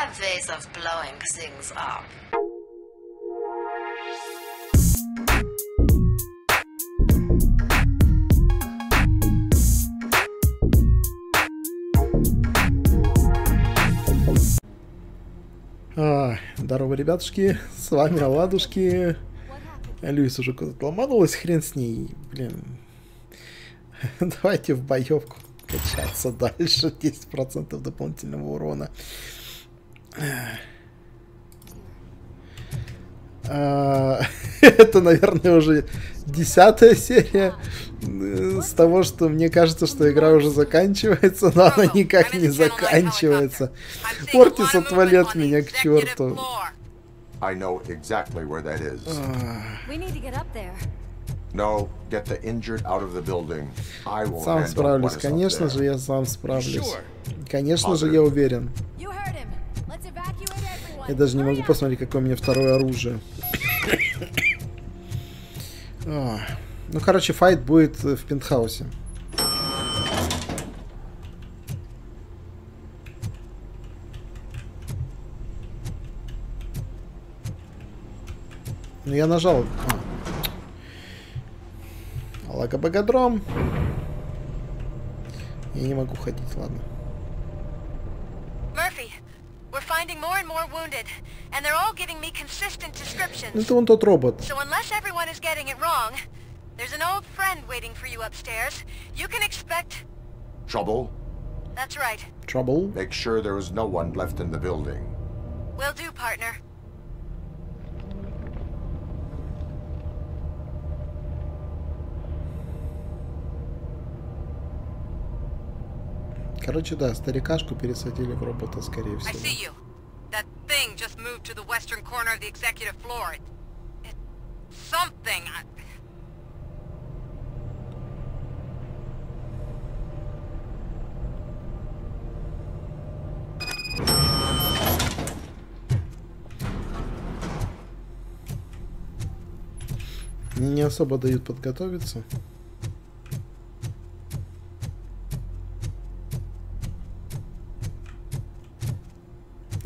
have ways of blowing things up. А, здорово, ребятушки, с вами Оладушки. Люис уже ломанулась, хрен с ней, блин. Давайте в боевку качаться дальше, 10% дополнительного урона. А, это, наверное, уже десятая серия э, с того, что мне кажется, что игра уже заканчивается, но она никак не заканчивается. Ортис отвали от меня к черту. I know exactly where that is. We need to get up there. No, get the injured out of the building. I will Сам справлюсь, конечно же, я сам справлюсь. Конечно же, я уверен. You heard him. Я даже не могу посмотреть, какое у меня второе оружие. Ну, короче, файт будет в пентхаусе. Ну, я нажал. А. Лагобогодром. Я не могу ходить, ладно. finding more and more wounded, and they're all giving me consistent Ну, descriptions. это вон тот робот. So unless everyone is getting it wrong, there's an old friend waiting for you upstairs. You can expect... Trouble? That's right. Trouble. Make sure there is no one left in the building. Will do, partner. Короче, да, старикашку пересадили в робота, скорее I всего. see you. That thing just moved to the western corner of the executive floor. It... it something... I... Мне не особо дают подготовиться.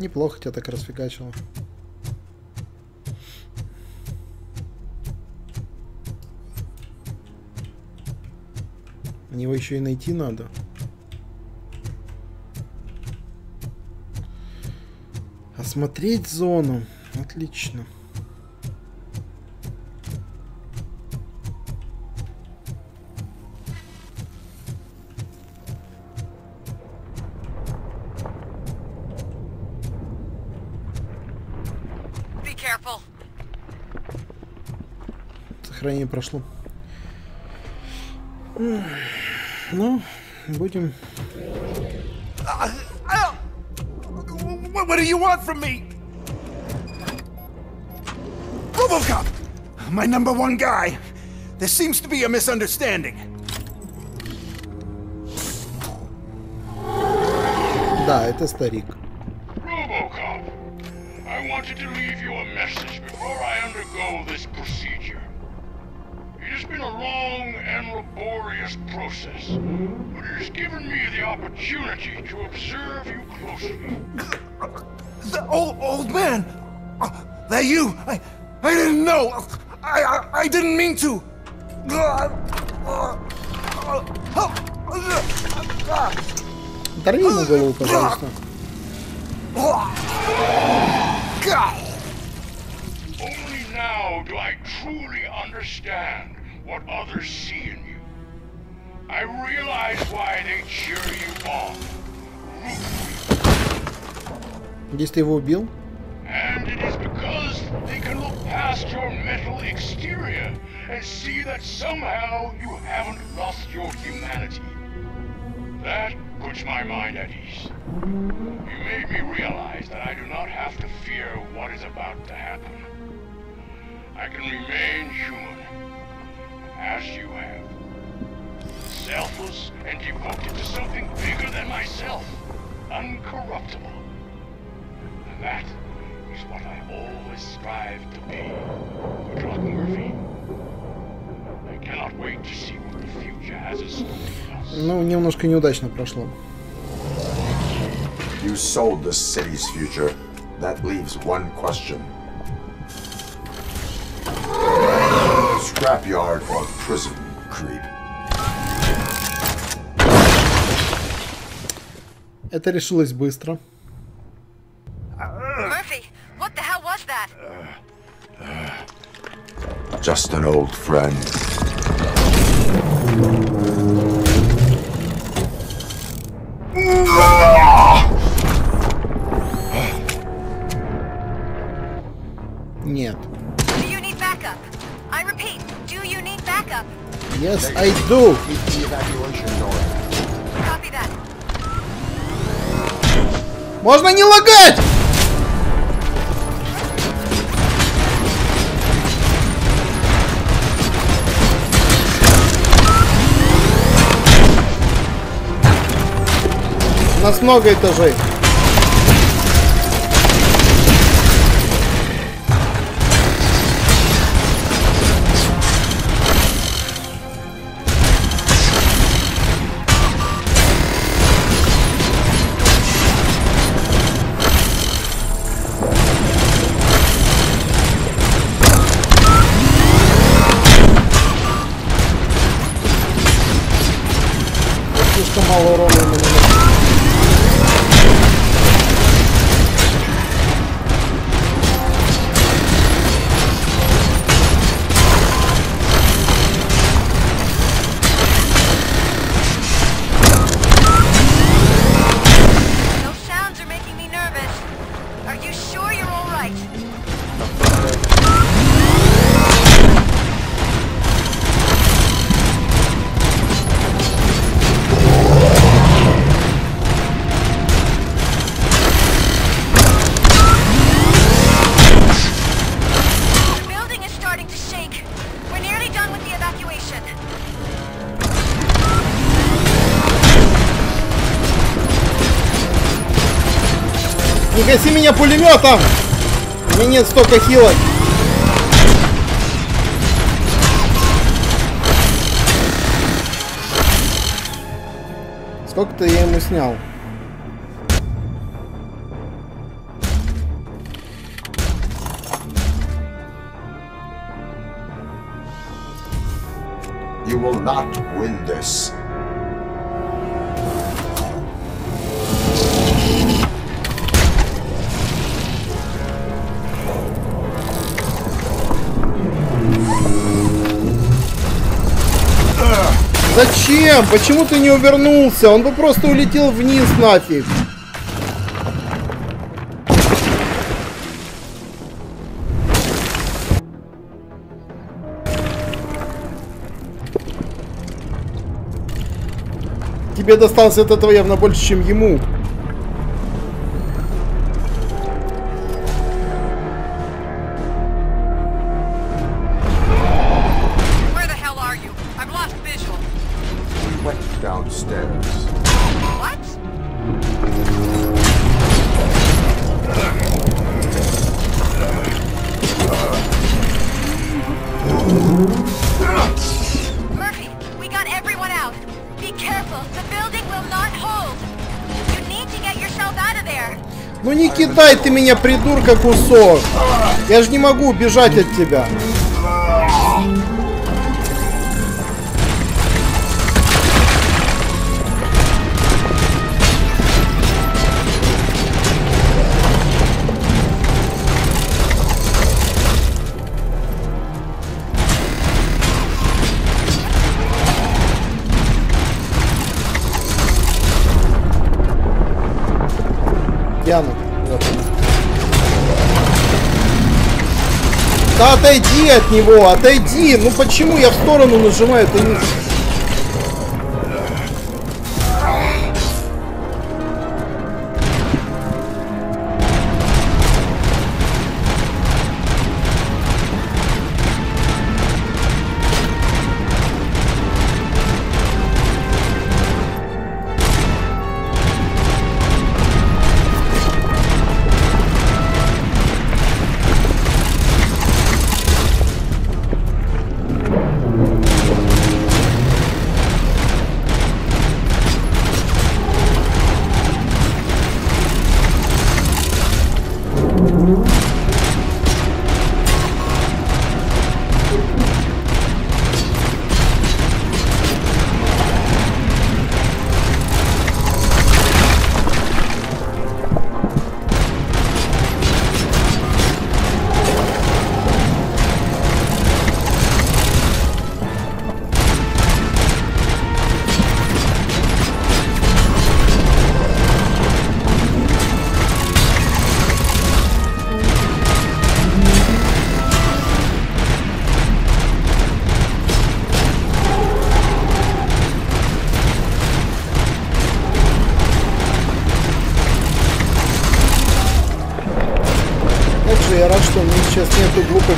Неплохо тебя так расфигачило. Его еще и найти надо. Осмотреть зону. Отлично. Прошло. Ну, будем... What do you want from me? Robocop! My number one guy. There seems to be a misunderstanding. Да, это старик. laborious process, but it has given me the opportunity to observe you closely. The old old man. Uh, that you? I I didn't know. I I, I didn't mean to. Дари ему голову, пожалуйста. Only now do I truly understand what others see in you. me. I realize why they cheer you on, root for you. Здесь ты его убил? And it is because they can look past your mental exterior and see that somehow you haven't lost your humanity. That puts my mind at ease. You made me realize that I do not have to fear what is about to happen. I can remain human, as you have. Selfless and devoted to something bigger than myself, uncorruptible. And that is what I always strive to be, Good luck, Murphy. I cannot wait to see what the future has in store for us. Ну, немножко неудачно прошло. You sold the city's future. That leaves one question. Scrapyard or prison, creep? Это решилось быстро. Murphy, what the hell was that? Just an old friend. Нет. Do you need backup? I repeat, do you need backup? Yes, I do. Evacuation Можно не лагать! У нас много этажей. Меня пулеметом! У меня нет столько хилок. Сколько-то я ему снял. You will not win this. Зачем? Почему ты не увернулся? Он бы просто улетел вниз нафиг. Тебе досталось от этого явно больше, чем ему. Ты меня, придурка, кусок. Я же не могу убежать от тебя. Да отойди от него, отойди. Ну почему я в сторону нажимаю, ты не...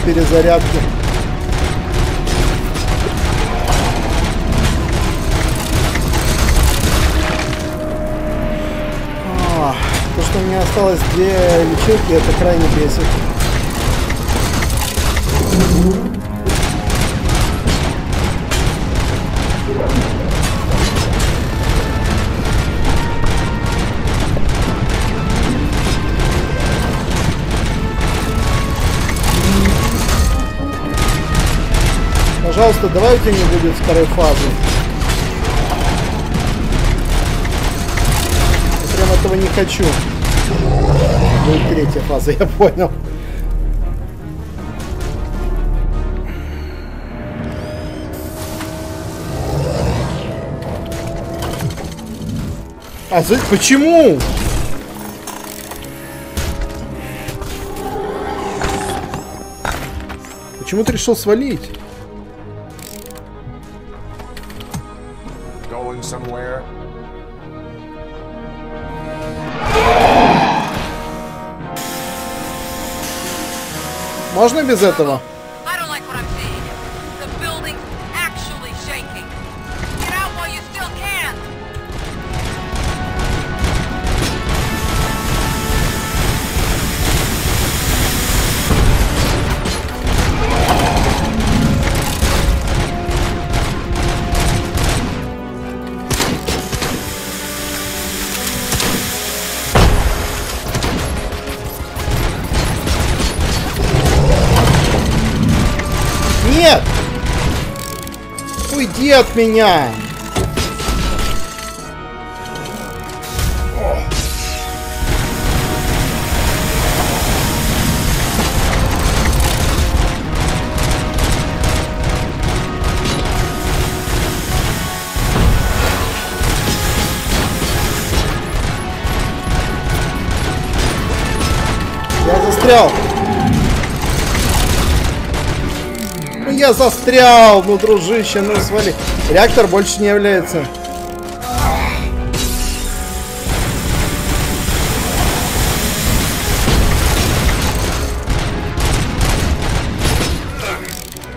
перезарядки. А, То, что у меня осталось две лечилки, это крайне бесит. Пожалуйста, давай у тебя не будет второй фазы. Я прям этого не хочу. Будет третья фаза, я понял. А за... почему? Почему ты решил свалить? Можно без этого? Нет! Уйди от меня! Я застрял! Я застрял, ну дружище, ну свали. Реактор больше не является.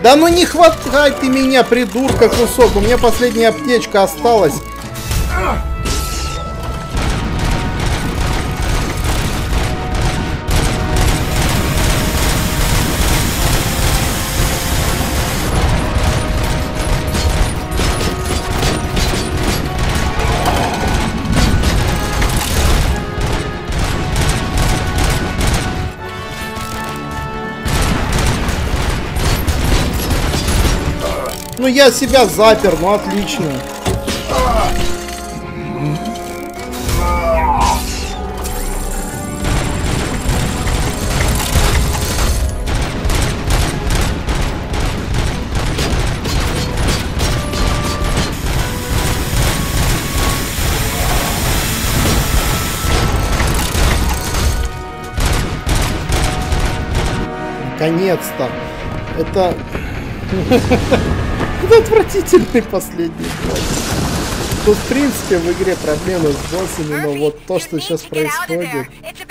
Да ну не хватай ты меня, придурка, кусок. У меня последняя аптечка осталась. Я себя запер, ну отлично. Наконец-то. Это... Это отвратительный последний. Босс. Тут, в принципе, в игре проблемы с боссами, но вот то, что сейчас происходит... It's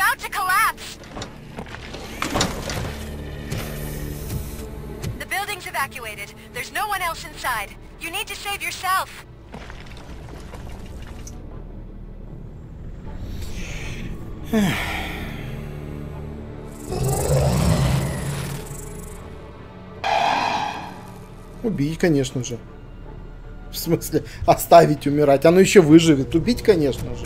Убить, конечно же. В смысле, оставить умирать. Оно еще выживет. Убить, конечно же.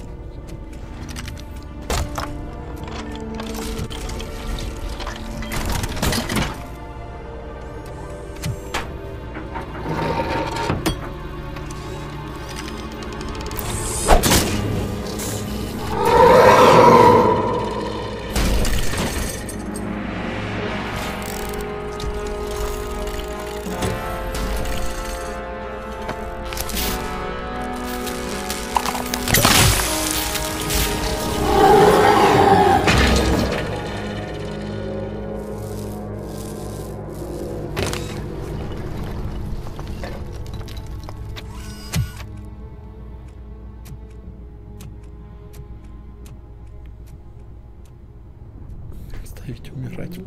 Заставить умирать.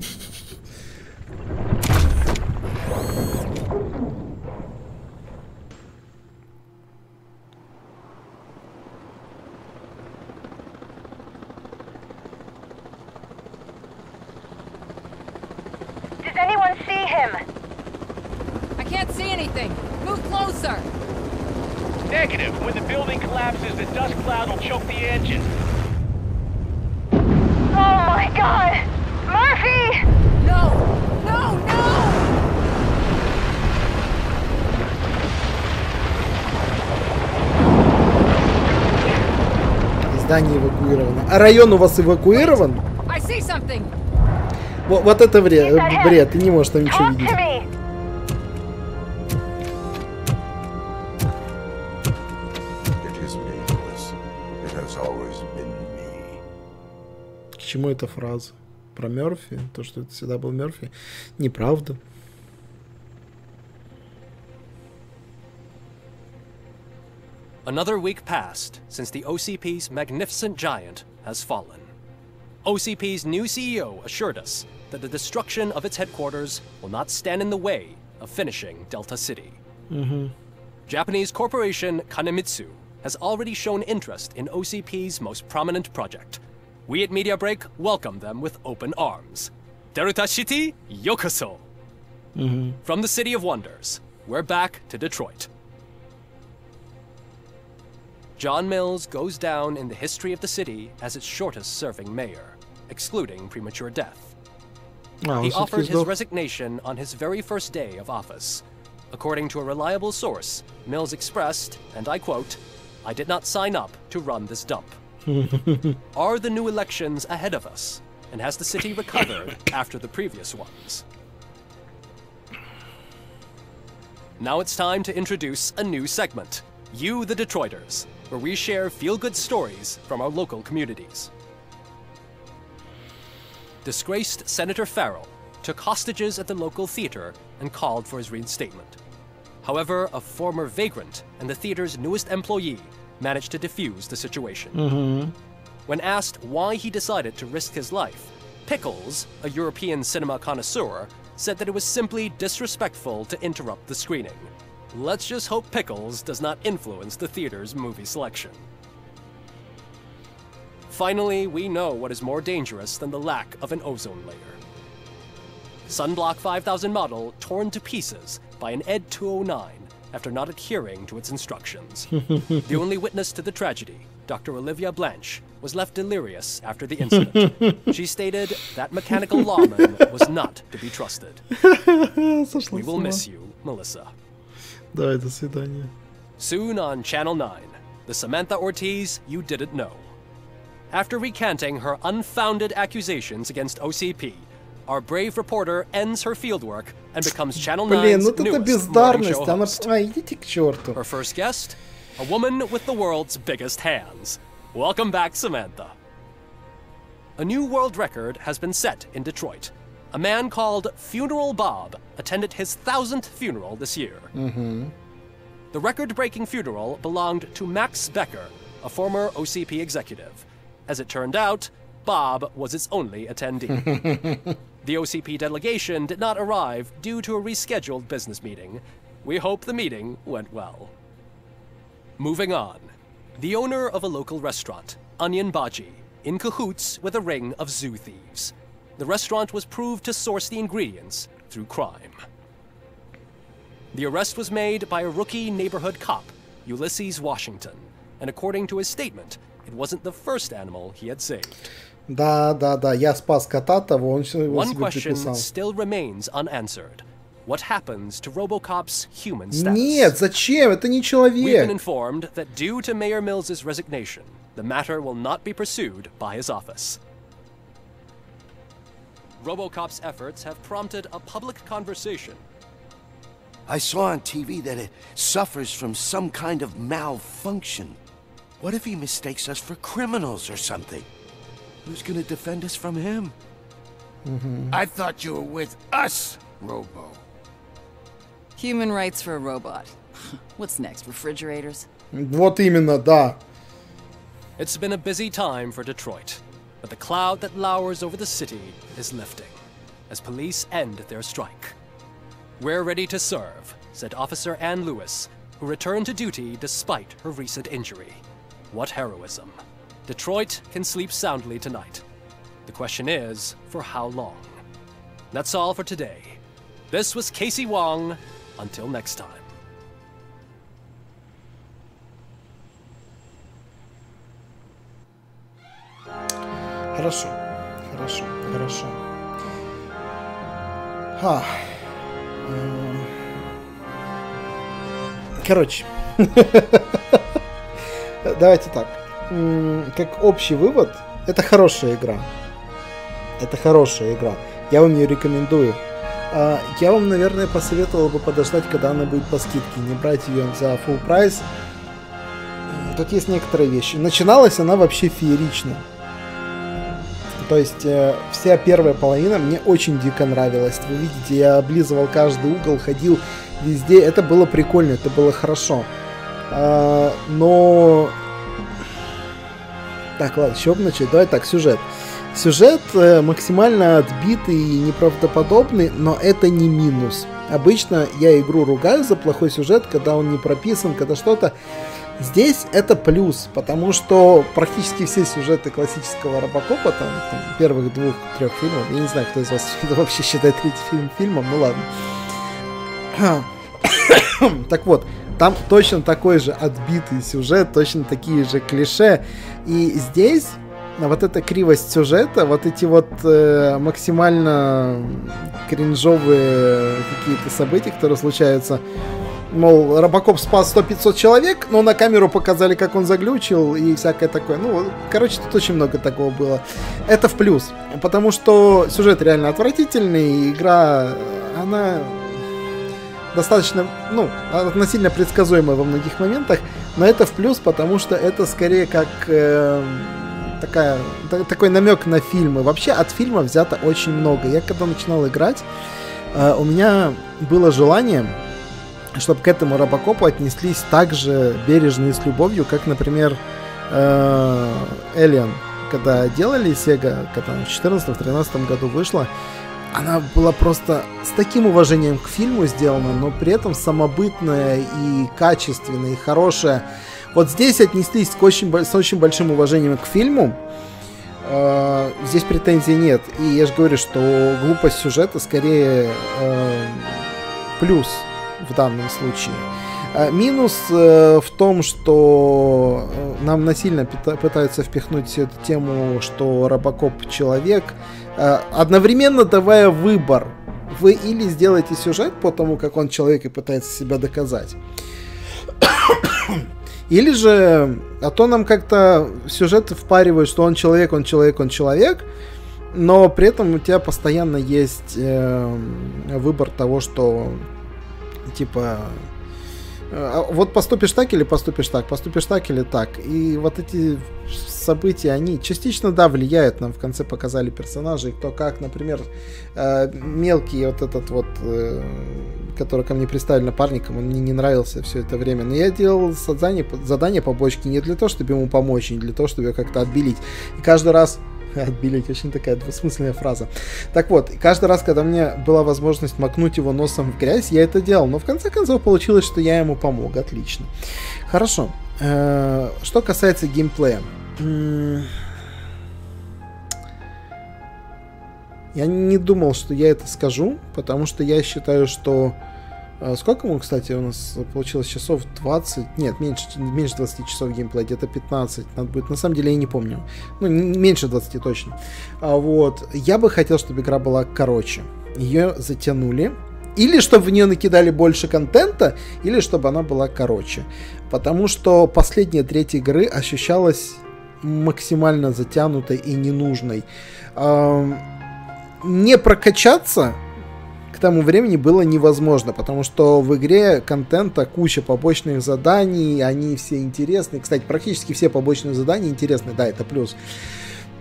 Does anyone see him? I can't see anything. Move closer. Negative. When the building collapses, the dust cloud will choke the engine. Oh my god! Murphy! No! No, no! Здание эвакуировано. А район у вас эвакуирован? I see something! Во- Вот, это бред, бред, ты не можешь там ничего видеть. К чему эта фраза? Про Мерфи? То, что это всегда был Мерфи? Неправда. Another week passed since the OCP's magnificent giant has fallen. OCP's new CEO assured us that the destruction of its headquarters will not stand in the way of finishing Delta City. Mm-hmm. Japanese corporation Kanemitsu has already shown interest in OCP's most prominent project. We at Media Break welcome them with open arms. Delta City, yokoso! Mm-hmm. From the City of Wonders, we're back to Detroit. John Mills goes down in the history of the city as its shortest serving mayor, excluding premature death. He offered his resignation on his very first day of office. According to a reliable source, Mills expressed, and I quote, I did not sign up to run this dump. Are the new elections ahead of us? And has the city recovered after the previous ones? Now it's time to introduce a new segment You the Detroiters, where we share feel good stories from our local communities. Disgraced Senator Farrell took hostages at the local theater and called for his reinstatement. However, a former vagrant and the theater's newest employee managed to defuse the situation. Mm-hmm. When asked why he decided to risk his life, Pickles, a European cinema connoisseur, said that it was simply disrespectful to interrupt the screening. Let's just hope Pickles does not influence the theater's movie selection. Finally, we know what is more dangerous than the lack of an ozone layer. Sunblock 5000 model torn to pieces by an ED 209 after not adhering to its instructions. the only witness to the tragedy, Dr. Olivia Blanche, was left delirious after the incident. she stated that mechanical lawman was not to be trusted. we will miss you, Melissa. Давай, до свидания. Soon on Channel 9, the Samantha Ortiz you didn't know. After recanting her unfounded accusations against OCP, our brave reporter ends her fieldwork and becomes Channel Блин, 9's вот это newest morning бездарность. show Она... host. А, идите к черту. Her first guest, a woman with the world's biggest hands. Welcome back, Samantha. A new world record has been set in Detroit. a man called Funeral Bob attended his thousandth funeral this year. Mm-hmm. The record breaking funeral belonged to Max Becker, a former OCP executive. As it turned out, Bob was its only attendee. the OCP delegation did not arrive due to a rescheduled business meeting. We hope the meeting went well. Moving on. The owner of a local restaurant, Onion Baji, in cahoots with a ring of zoo thieves The restaurant was proved to source the ingredients through crime. The arrest was made by a rookie neighborhood cop, Ulysses Washington, and according to his statement, it wasn't the first animal he had saved. Да, да, да, я спас кота того, он всё его One себе question приписал. still remains unanswered. What happens to Robocop's human status? Нет, зачем? Это не We've been человек. informed that due to Mayor Mills's resignation, the matter will not be pursued by his office. Robocop's efforts have prompted a public conversation I saw on TV that it suffers from some kind of malfunction. What if he mistakes us for criminals or something? Who's gonna defend us from him? I thought you were with us, Robo. Human rights for a robot. What's next? Refrigerators? Вот именно, да. It's been a busy time for Detroit. but the cloud that lowers over the city is lifting as police end their strike. We're ready to serve, said Officer Ann Lewis, who returned to duty despite her recent injury. What heroism. Detroit can sleep soundly tonight. The question is, for how long? That's all for today. This was Casey Wong. Until next time. Хорошо, хорошо, хорошо. Ха. М. Короче. Давайте так. Как общий вывод, это хорошая игра. Это хорошая игра. Я вам ее рекомендую. А, Я вам, наверное, посоветовал бы подождать, когда она будет по скидке, не брать ее за full прайс. Тут есть некоторые вещи. Начиналась она вообще феерично. То есть э, вся первая половина мне очень дико нравилась. Вы видите, я облизывал каждый угол, ходил везде. Это было прикольно, это было хорошо. А, но... Так, ладно, бы начать? Давай так, сюжет. Сюжет э, максимально отбитый и неправдоподобный, но это не минус. Обычно я игру ругаю за плохой сюжет, когда он не прописан, когда что-то. Здесь это плюс, потому что практически все сюжеты классического Робокопа, там, там, первых двух-трех фильмов, я не знаю, кто из вас вообще считает третий фильм фильмом, ну ладно. так вот, там точно такой же отбитый сюжет, точно такие же клише. И здесь вот эта кривость сюжета, вот эти вот э, максимально кринжовые какие-то события, которые случаются, мол, Робокоп спас 100-500 человек, но на камеру показали, как он заглючил и всякое такое. Ну, короче, тут очень много такого было. Это в плюс, потому что сюжет реально отвратительный, игра, она достаточно, ну, относительно предсказуемая во многих моментах, но это в плюс, потому что это скорее как э, такая, та- такой намек на фильмы. Вообще от фильма взято очень много. Я когда начинал играть, э, у меня было желание, чтобы к этому Робокопу отнеслись так же бережно и с любовью, как, например, э, Alien, когда делали Sega, когда в 2014-2013 году вышла, она была просто с таким уважением к фильму сделана, но при этом самобытная и качественная, и хорошая. Вот здесь отнеслись к очень, с очень большим уважением к фильму. Э, Здесь претензий нет. И я же говорю, что глупость сюжета скорее э, плюс в данном случае. А Минус э, в том, что э, нам насильно пытаются впихнуть всю эту тему, что Робокоп человек, э, одновременно давая выбор. Вы или сделаете сюжет по тому, как он человек и пытается себя доказать, или же, а то нам как-то сюжет впаривают, что он человек, он человек, он человек, но при этом у тебя постоянно есть э, выбор того, что типа э, вот поступишь так или поступишь так, поступишь так или так. И вот эти события, они частично, да, влияют. Нам в конце показали персонажей, кто как, например, э, мелкий вот этот вот, э, который ко мне представили напарником, он мне не нравился все это время. Но я делал задание, задание побочки не для того, чтобы ему помочь, не для того, чтобы его как-то отбелить. И каждый раз Отбелить, очень такая двусмысленная фраза. Так вот, каждый раз, когда у меня была возможность макнуть его носом в грязь, я это делал. Но в конце концов получилось, что я ему помог. Отлично. Хорошо. Э, Что касается геймплея. Я не думал, что я это скажу, потому что я считаю, что... э, Сколько ему, кстати, у нас получилось часов 20? Нет, меньше, меньше 20 часов геймплея, где-то 15. Надо будет, на самом деле я не помню. Ну, не- меньше 20 точно. А вот, я бы хотел, чтобы игра была короче. Ее затянули. Или чтобы в нее накидали больше контента, или чтобы она была короче. Потому что последняя треть игры ощущалась максимально затянутой и ненужной. Не прокачаться к тому времени было невозможно, потому что в игре контента куча побочных заданий, они все интересны. Кстати, практически все побочные задания интересны, да, это плюс.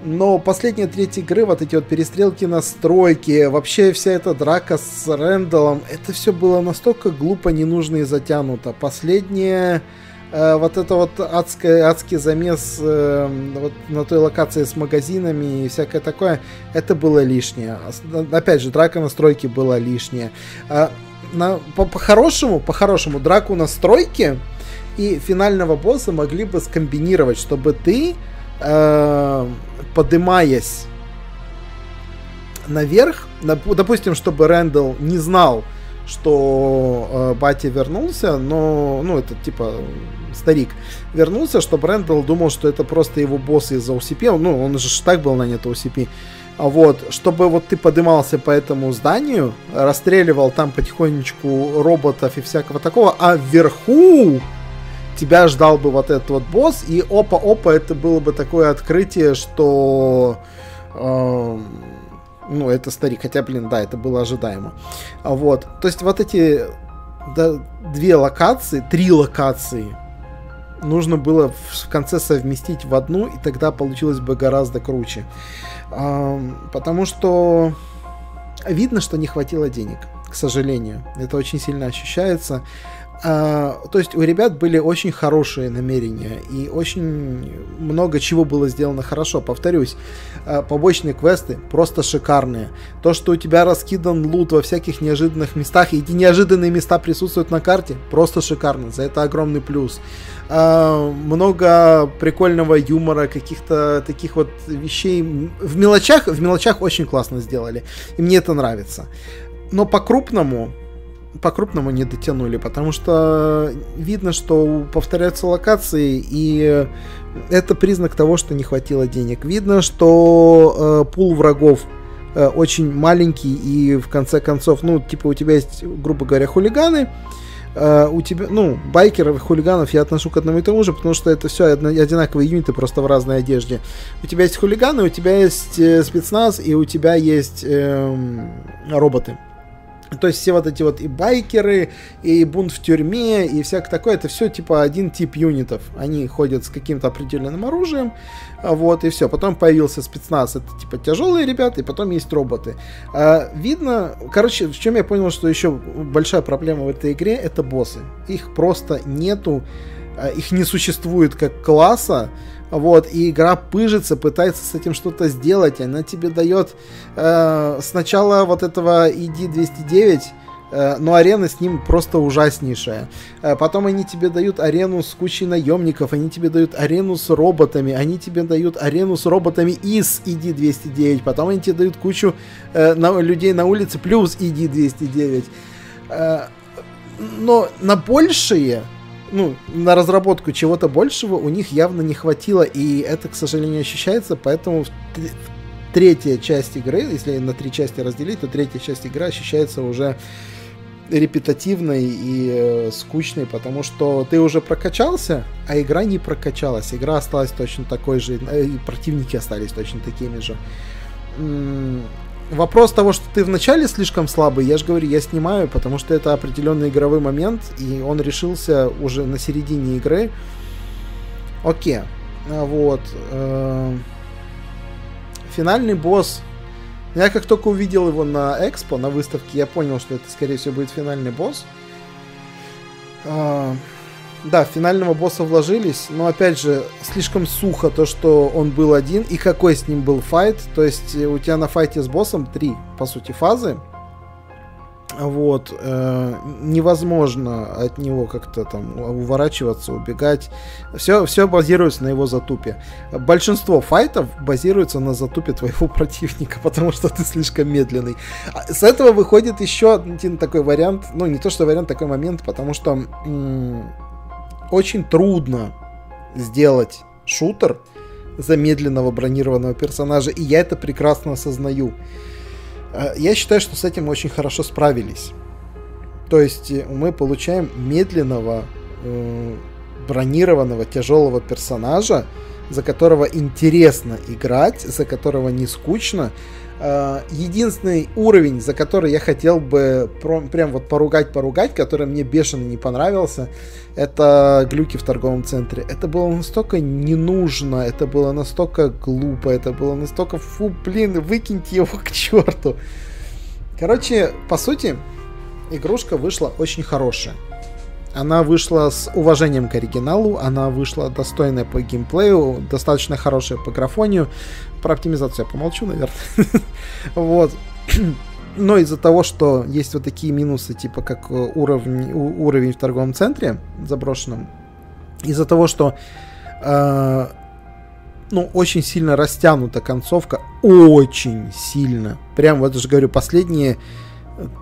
Но последняя треть игры, вот эти вот перестрелки на стройке, вообще вся эта драка с Рэндаллом, это все было настолько глупо, ненужно и затянуто. Последняя э, вот это вот адское, адский замес э, вот на той локации с магазинами и всякое такое, это было лишнее. Опять же, драка на стройке была лишняя. А, на, по, по-хорошему, по-хорошему, драку на стройке и финального босса могли бы скомбинировать, чтобы ты, э, подымаясь наверх, допустим, чтобы Рэндалл не знал, что э, батя вернулся, но, ну, это типа старик вернулся, чтобы Рэндалл думал, что это просто его босс из-за OCP, ну, он же так был нанят OCP, а вот, чтобы вот ты подымался по этому зданию, расстреливал там потихонечку роботов и всякого такого, а вверху тебя ждал бы вот этот вот босс, и опа-опа, это было бы такое открытие, что... Э, ну, это старик, хотя, блин, да, это было ожидаемо. А вот, то есть вот эти да, две локации, три локации нужно было в конце совместить в одну, и тогда получилось бы гораздо круче. Потому что видно, что не хватило денег, к сожалению. Это очень сильно ощущается. А, то есть у ребят были очень хорошие намерения и очень много чего было сделано хорошо. Повторюсь, а, побочные квесты просто шикарные. То, что у тебя раскидан лут во всяких неожиданных местах, и эти неожиданные места присутствуют на карте, просто шикарно. За это огромный плюс. А, много прикольного юмора, каких-то таких вот вещей. В мелочах, в мелочах очень классно сделали. И мне это нравится. Но по-крупному по-крупному не дотянули, потому что видно, что повторяются локации, и это признак того, что не хватило денег. Видно, что э, пул врагов э, очень маленький, и в конце концов, ну, типа, у тебя есть, грубо говоря, хулиганы, Uh, у тебя, ну, байкеров, хулиганов я отношу к одному и тому же, потому что это все одинаковые юниты, просто в разной одежде. У тебя есть хулиганы, у тебя есть э, спецназ, и у тебя есть э, роботы. То есть все вот эти вот и байкеры, и бунт в тюрьме, и всякое такое, это все типа один тип юнитов. Они ходят с каким-то определенным оружием, а вот, и все. Потом появился спецназ, это типа тяжелые ребята, и потом есть роботы. А, видно, короче, в чем я понял, что еще большая проблема в этой игре, это боссы. Их просто нету, а, их не существует как класса, вот, и игра пыжится, пытается с этим что-то сделать. Она тебе дает э, сначала вот этого ID209, э, но арена с ним просто ужаснейшая. Э, потом они тебе дают арену с кучей наемников, они тебе дают арену с роботами, они тебе дают арену с роботами из ID209, потом они тебе дают кучу э, на, людей на улице плюс ID209. Э, но на большие ну, на разработку чего-то большего у них явно не хватило, и это, к сожалению, ощущается, поэтому в, третья часть игры, если на три части разделить, то третья часть игры ощущается уже репетативной и э, скучной, потому что ты уже прокачался, а игра не прокачалась. Игра осталась точно такой же, э, и противники остались точно такими же вопрос того, что ты вначале слишком слабый, я же говорю, я снимаю, потому что это определенный игровой момент, и он решился уже на середине игры. Окей. А вот. Э, финальный босс. Я как только увидел его на экспо, на выставке, я понял, что это, скорее всего, будет финальный босс. Да, в финального босса вложились, но опять же, слишком сухо то, что он был один, и какой с ним был файт. То есть э, у тебя на файте с боссом три, по сути, фазы. Вот, э, невозможно от него как-то там уворачиваться, убегать. Все, все базируется на его затупе. Большинство файтов базируется на затупе твоего противника, потому что ты слишком медленный. А с этого выходит еще один такой вариант, ну не то что вариант, такой момент, потому что очень трудно сделать шутер замедленного бронированного персонажа, и я это прекрасно осознаю. Э, я считаю, что с этим очень хорошо справились. То есть э, мы получаем медленного э, бронированного тяжелого персонажа, за которого интересно играть, за которого не скучно, единственный уровень, за который я хотел бы прям вот поругать-поругать, который мне бешено не понравился, это глюки в торговом центре. Это было настолько не нужно, это было настолько глупо, это было настолько, фу, блин, выкиньте его к черту. Короче, по сути, игрушка вышла очень хорошая. Она вышла с уважением к оригиналу, она вышла достойная по геймплею, достаточно хорошая по графонию. Про оптимизацию я помолчу, наверное. Вот. Но из-за того, что есть вот такие минусы, типа как уровень, уровень в торговом центре заброшенном, из-за того, что э, ну, очень сильно растянута концовка, очень сильно. Прям, вот же говорю, последние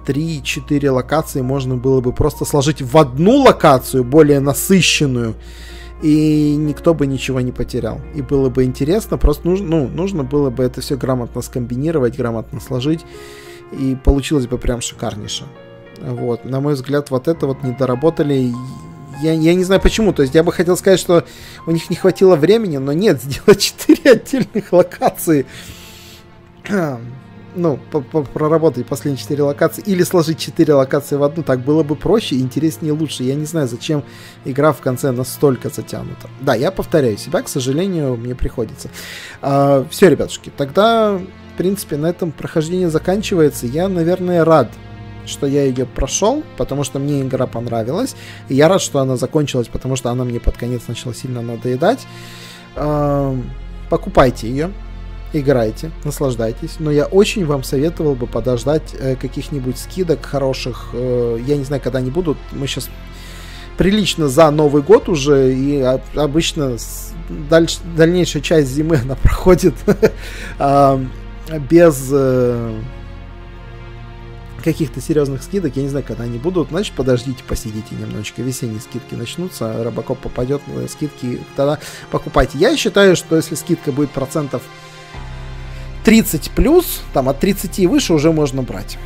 3-4 локации можно было бы просто сложить в одну локацию, более насыщенную, и никто бы ничего не потерял. И было бы интересно, просто нужно, ну, нужно было бы это все грамотно скомбинировать, грамотно сложить, и получилось бы прям шикарнейше. Вот, на мой взгляд, вот это вот не доработали. Я, я не знаю почему, то есть я бы хотел сказать, что у них не хватило времени, но нет, сделать 4 отдельных локации ну, проработать последние четыре локации, или сложить четыре локации в одну, так было бы проще, интереснее, лучше. Я не знаю, зачем игра в конце настолько затянута. Да, я повторяю себя, к сожалению, мне приходится. А, все, ребятушки, тогда, в принципе, на этом прохождение заканчивается. Я, наверное, рад, что я ее прошел, потому что мне игра понравилась. И я рад, что она закончилась, потому что она мне под конец начала сильно надоедать. А, покупайте ее играйте, наслаждайтесь. Но я очень вам советовал бы подождать э, каких-нибудь скидок хороших. Э, я не знаю, когда они будут. Мы сейчас прилично за Новый год уже, и обычно дальше, дальнейшая часть зимы она проходит а, без э, каких-то серьезных скидок. Я не знаю, когда они будут. Значит, подождите, посидите немножечко. Весенние скидки начнутся, Робокоп попадет скидки, тогда покупайте. Я считаю, что если скидка будет процентов 30 плюс, там от 30 и выше уже можно брать.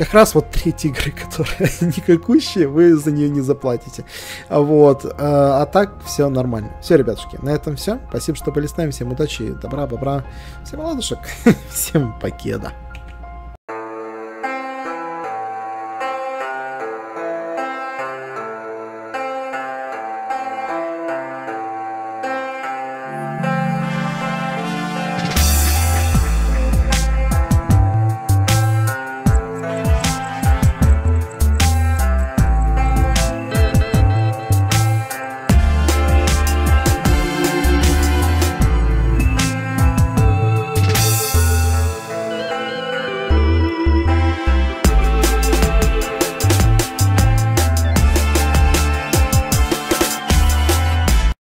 Как раз вот третьи игры, которые никакущие, вы за нее не заплатите. Вот. А, а так все нормально. Все, ребятушки, на этом все. Спасибо, что были с нами. Всем удачи, добра, бобра. Всем ладушек. Всем покеда.